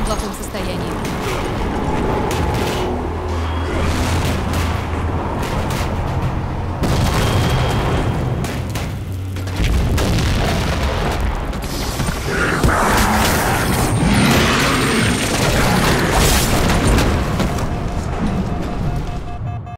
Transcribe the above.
в плохом состоянии.